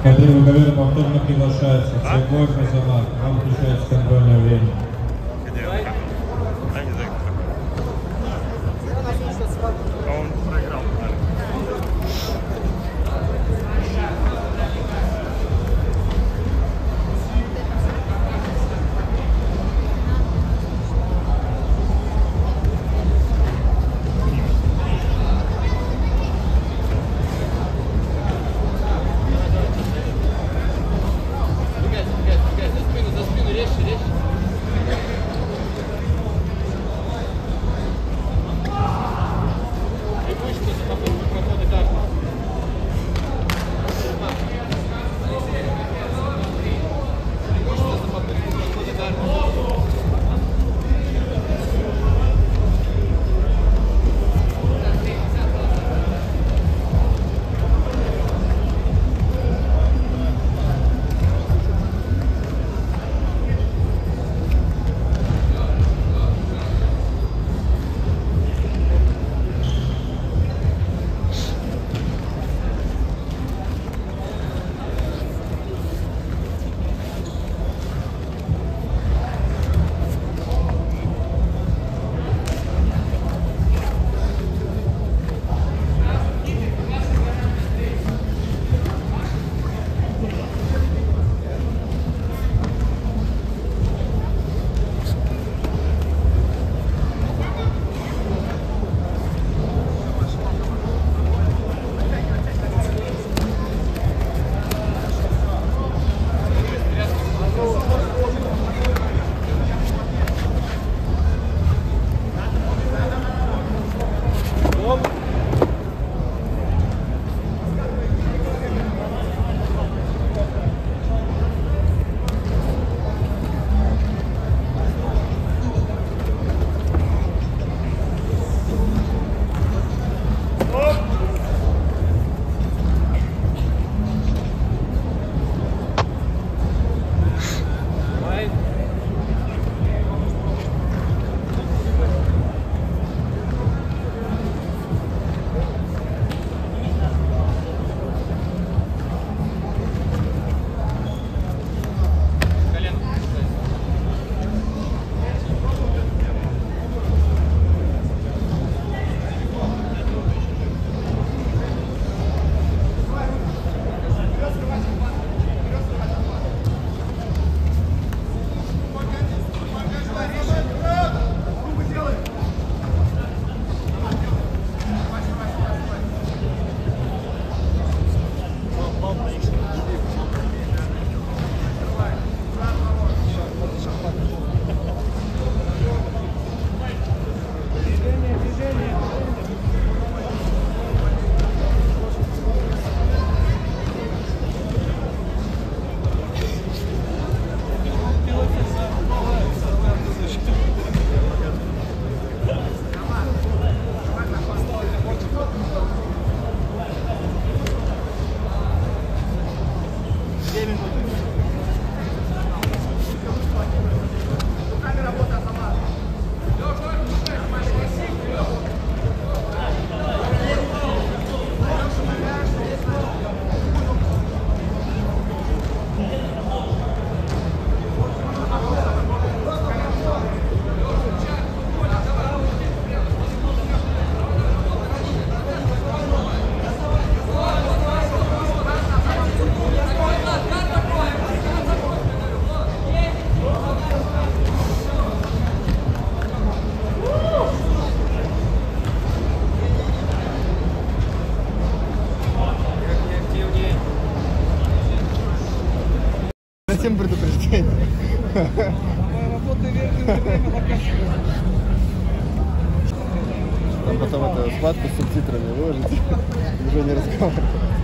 Смотри, выговор повторно приглашается. Свой Казанак. Вам включается контрольное время. demin buradayız. Затем предупреждение. А потом это схватку с субтитрами выложите. Уже не разговаривать.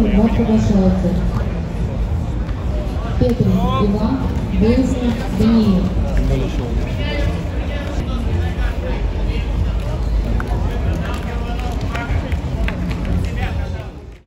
Разговор номер два приглашается. Петрин Иван, Выяснов Даниил. Тем более еще